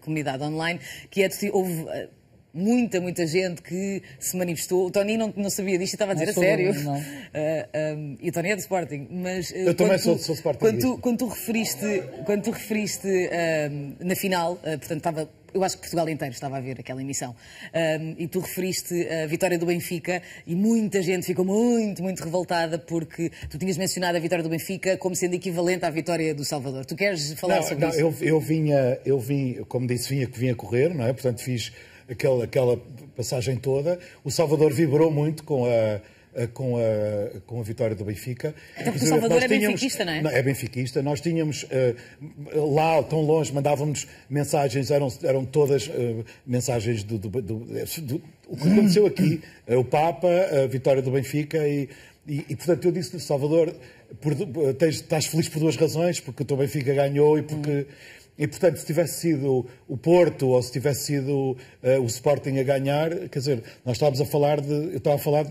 comunidade online, que é houve uh, muita, muita gente que se manifestou. O Tony não, não sabia disto e estava a dizer não a sério. não. Uh, um, e o Tony é do Sporting. Mas, uh, Eu também sou, sou Sporting. Quando tu, quando tu referiste, quando tu referiste na final, portanto, estava eu acho que Portugal inteiro estava a ver aquela emissão. Um, e tu referiste a vitória do Benfica e muita gente ficou muito, muito revoltada porque tu tinhas mencionado a vitória do Benfica como sendo equivalente à vitória do Salvador. Tu queres falar não, sobre não, isso? Eu, eu vinha, eu vim, como disse, vinha que vinha correr, não é? Portanto, fiz aquela, aquela passagem toda. O Salvador vibrou muito com a com a, com a vitória do Benfica. Até porque o Salvador é benfiquista, não é? É benfiquista. Nós tínhamos uh, lá, tão longe, mandávamos mensagens, eram, eram todas uh, mensagens do, do, do, do, o que aconteceu aqui, uh, o Papa, a vitória do Benfica e, e, e portanto, eu disse, Salvador, por, tens, estás feliz por duas razões, porque o teu Benfica ganhou e porque... Hum. E, portanto, se tivesse sido o Porto ou se tivesse sido uh, o Sporting a ganhar, quer dizer, nós estávamos a falar de. Eu estava a falar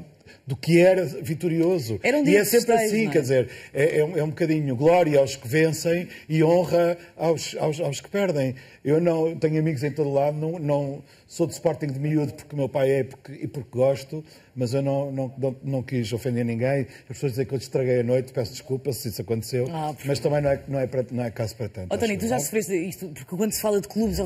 do que era vitorioso. Era um e é sempre assim, é? quer dizer, é, é, um, é, um bocadinho glória aos que vencem e honra aos, aos, aos, que perdem. Eu não tenho amigos em todo lado, não, não sou de Sporting de miúdo porque meu pai é porque, e porque gosto, mas eu não, não, não, não, quis ofender ninguém. As pessoas dizem que eu te estraguei a noite, peço desculpa se isso aconteceu, ah, mas também não é, não é, para, não é caso para tanto. Oh, Tony, tu já sofreste isto, porque quando se fala de clubes